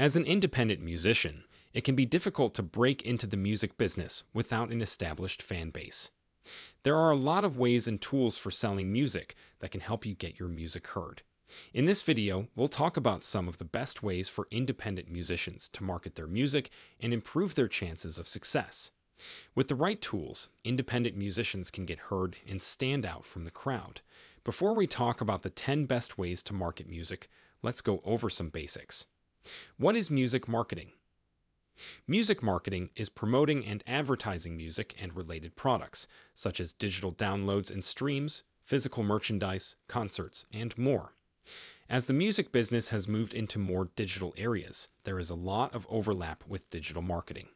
As an independent musician, it can be difficult to break into the music business without an established fan base. There are a lot of ways and tools for selling music that can help you get your music heard. In this video, we'll talk about some of the best ways for independent musicians to market their music and improve their chances of success. With the right tools, independent musicians can get heard and stand out from the crowd. Before we talk about the 10 best ways to market music, let's go over some basics. What is music marketing? Music marketing is promoting and advertising music and related products, such as digital downloads and streams, physical merchandise, concerts, and more. As the music business has moved into more digital areas, there is a lot of overlap with digital marketing.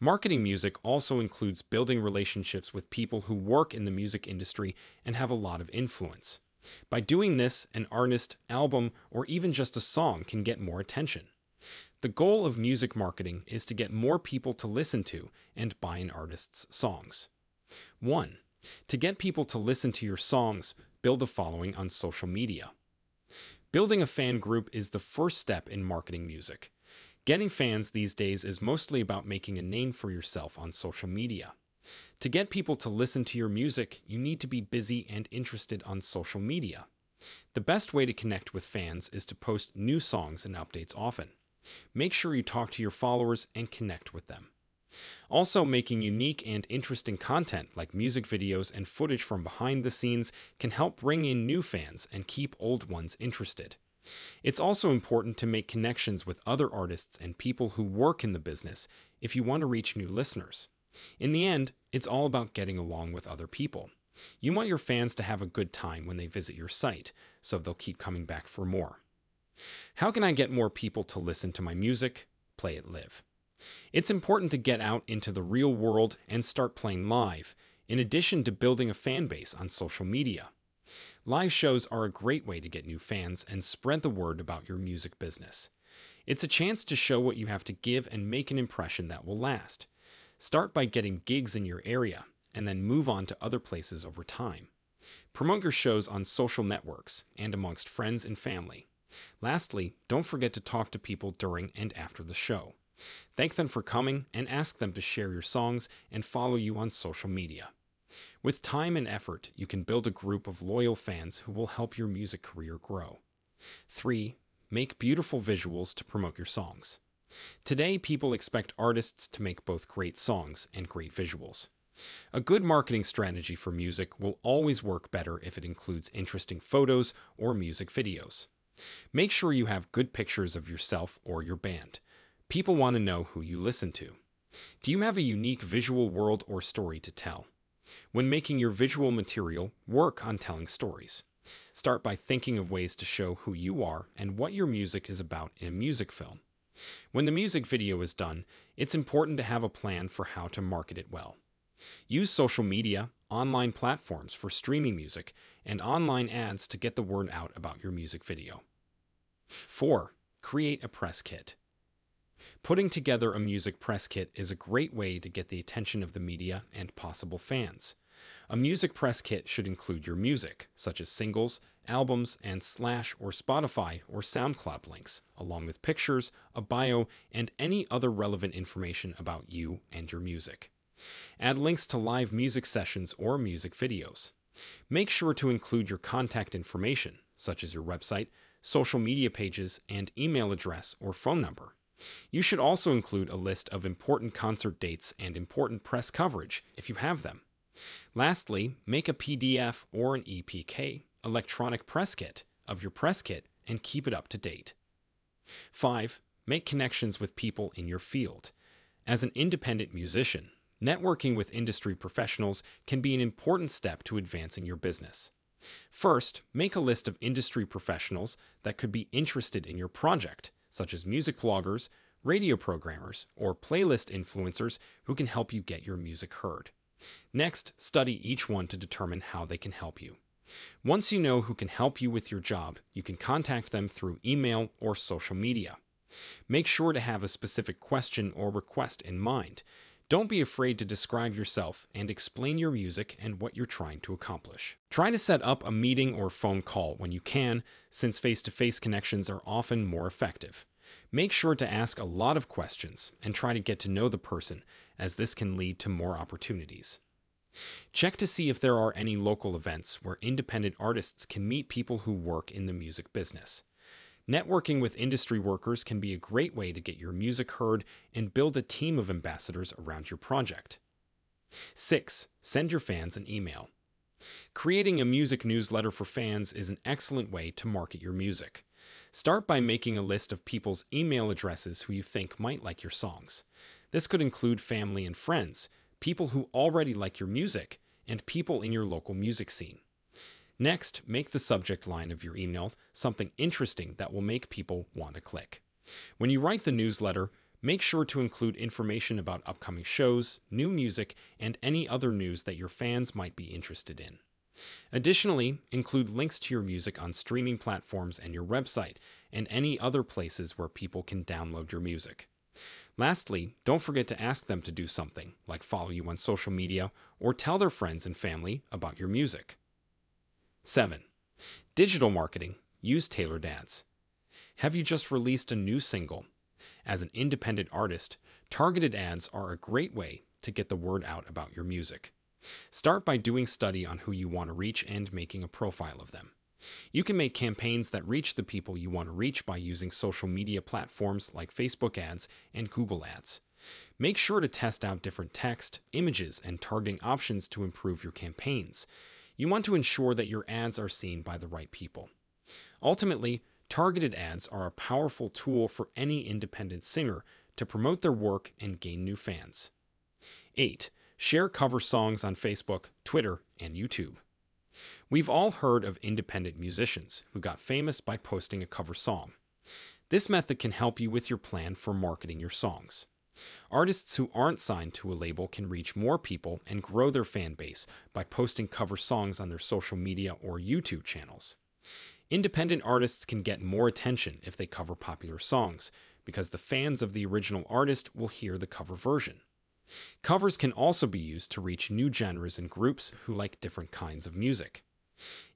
Marketing music also includes building relationships with people who work in the music industry and have a lot of influence. By doing this, an artist, album, or even just a song can get more attention. The goal of music marketing is to get more people to listen to and buy an artist's songs. 1. To get people to listen to your songs, build a following on social media. Building a fan group is the first step in marketing music. Getting fans these days is mostly about making a name for yourself on social media. To get people to listen to your music, you need to be busy and interested on social media. The best way to connect with fans is to post new songs and updates often. Make sure you talk to your followers and connect with them. Also, making unique and interesting content like music videos and footage from behind the scenes can help bring in new fans and keep old ones interested. It's also important to make connections with other artists and people who work in the business if you want to reach new listeners. In the end, it's all about getting along with other people. You want your fans to have a good time when they visit your site, so they'll keep coming back for more. How can I get more people to listen to my music? Play it live. It's important to get out into the real world and start playing live, in addition to building a fan base on social media. Live shows are a great way to get new fans and spread the word about your music business. It's a chance to show what you have to give and make an impression that will last. Start by getting gigs in your area and then move on to other places over time. Promote your shows on social networks and amongst friends and family. Lastly, don't forget to talk to people during and after the show. Thank them for coming and ask them to share your songs and follow you on social media. With time and effort, you can build a group of loyal fans who will help your music career grow. 3. Make beautiful visuals to promote your songs. Today, people expect artists to make both great songs and great visuals. A good marketing strategy for music will always work better if it includes interesting photos or music videos. Make sure you have good pictures of yourself or your band. People want to know who you listen to. Do you have a unique visual world or story to tell? When making your visual material, work on telling stories. Start by thinking of ways to show who you are and what your music is about in a music film. When the music video is done, it's important to have a plan for how to market it well. Use social media, online platforms for streaming music, and online ads to get the word out about your music video. 4. Create a press kit. Putting together a music press kit is a great way to get the attention of the media and possible fans. A music press kit should include your music, such as singles, albums, and Slash or Spotify or SoundCloud links, along with pictures, a bio, and any other relevant information about you and your music. Add links to live music sessions or music videos. Make sure to include your contact information, such as your website, social media pages, and email address or phone number. You should also include a list of important concert dates and important press coverage if you have them. Lastly, make a PDF or an EPK, electronic press kit, of your press kit and keep it up to date. 5. Make connections with people in your field. As an independent musician, networking with industry professionals can be an important step to advancing your business. First, make a list of industry professionals that could be interested in your project, such as music bloggers, radio programmers, or playlist influencers who can help you get your music heard. Next, study each one to determine how they can help you. Once you know who can help you with your job, you can contact them through email or social media. Make sure to have a specific question or request in mind. Don't be afraid to describe yourself and explain your music and what you're trying to accomplish. Try to set up a meeting or phone call when you can, since face to face connections are often more effective. Make sure to ask a lot of questions and try to get to know the person, as this can lead to more opportunities. Check to see if there are any local events where independent artists can meet people who work in the music business. Networking with industry workers can be a great way to get your music heard and build a team of ambassadors around your project. 6. Send your fans an email. Creating a music newsletter for fans is an excellent way to market your music. Start by making a list of people's email addresses who you think might like your songs. This could include family and friends, people who already like your music, and people in your local music scene. Next, make the subject line of your email something interesting that will make people want to click. When you write the newsletter, make sure to include information about upcoming shows, new music, and any other news that your fans might be interested in. Additionally, include links to your music on streaming platforms and your website, and any other places where people can download your music. Lastly, don't forget to ask them to do something, like follow you on social media or tell their friends and family about your music. 7. Digital marketing. Use tailored ads. Have you just released a new single? As an independent artist, targeted ads are a great way to get the word out about your music. Start by doing study on who you want to reach and making a profile of them. You can make campaigns that reach the people you want to reach by using social media platforms like Facebook ads and Google ads. Make sure to test out different text, images, and targeting options to improve your campaigns. You want to ensure that your ads are seen by the right people. Ultimately, targeted ads are a powerful tool for any independent singer to promote their work and gain new fans. 8. Share cover songs on Facebook, Twitter, and YouTube. We've all heard of independent musicians who got famous by posting a cover song. This method can help you with your plan for marketing your songs. Artists who aren't signed to a label can reach more people and grow their fan base by posting cover songs on their social media or YouTube channels. Independent artists can get more attention if they cover popular songs, because the fans of the original artist will hear the cover version. Covers can also be used to reach new genres and groups who like different kinds of music.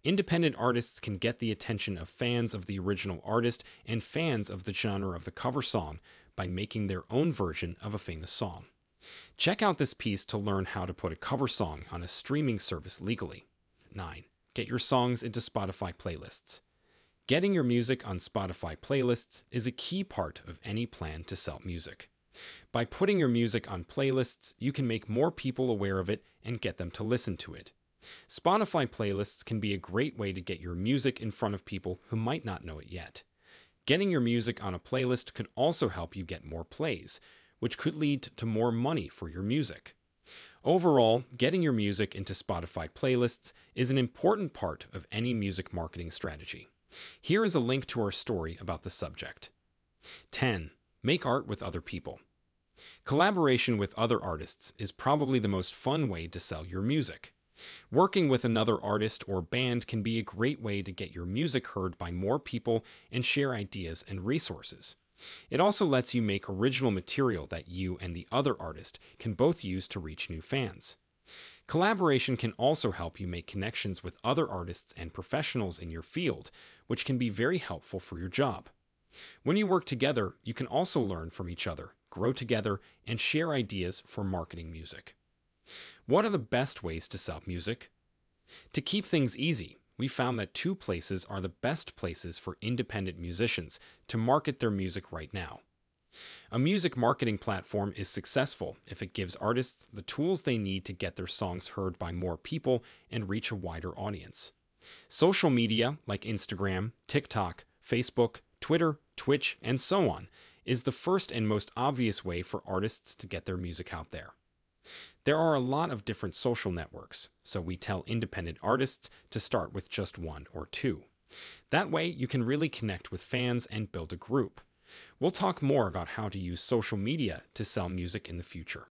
Independent artists can get the attention of fans of the original artist and fans of the genre of the cover song by making their own version of a famous song. Check out this piece to learn how to put a cover song on a streaming service legally. 9. Get your songs into Spotify playlists. Getting your music on Spotify playlists is a key part of any plan to sell music. By putting your music on playlists, you can make more people aware of it and get them to listen to it. Spotify playlists can be a great way to get your music in front of people who might not know it yet. Getting your music on a playlist could also help you get more plays, which could lead to more money for your music. Overall, getting your music into Spotify playlists is an important part of any music marketing strategy. Here is a link to our story about the subject. 10. Make art with other people. Collaboration with other artists is probably the most fun way to sell your music. Working with another artist or band can be a great way to get your music heard by more people and share ideas and resources. It also lets you make original material that you and the other artist can both use to reach new fans. Collaboration can also help you make connections with other artists and professionals in your field, which can be very helpful for your job. When you work together, you can also learn from each other, grow together, and share ideas for marketing music. What are the best ways to sell music? To keep things easy, we found that two places are the best places for independent musicians to market their music right now. A music marketing platform is successful if it gives artists the tools they need to get their songs heard by more people and reach a wider audience. Social media like Instagram, TikTok, Facebook, Twitter, Twitch, and so on, is the first and most obvious way for artists to get their music out there. There are a lot of different social networks, so we tell independent artists to start with just one or two. That way, you can really connect with fans and build a group. We'll talk more about how to use social media to sell music in the future.